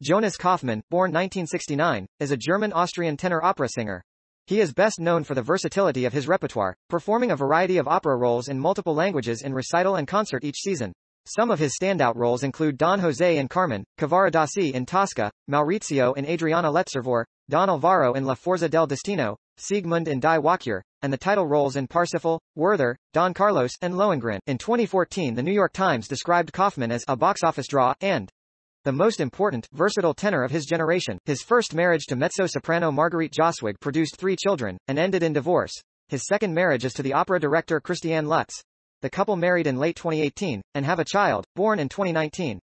Jonas Kaufmann, born 1969, is a German-Austrian tenor opera singer. He is best known for the versatility of his repertoire, performing a variety of opera roles in multiple languages in recital and concert each season. Some of his standout roles include Don Jose in Carmen, Cavaradossi in Tosca, Maurizio in Adriana Lecouvreur, Don Alvaro in La Forza del Destino, Siegmund in Die Walküre, and the title roles in Parsifal, Werther, Don Carlos, and Lohengrin. In 2014 the New York Times described Kaufmann as a box office draw, and the most important, versatile tenor of his generation. His first marriage to mezzo-soprano Marguerite Joswig produced three children, and ended in divorce. His second marriage is to the opera director Christiane Lutz. The couple married in late 2018, and have a child, born in 2019.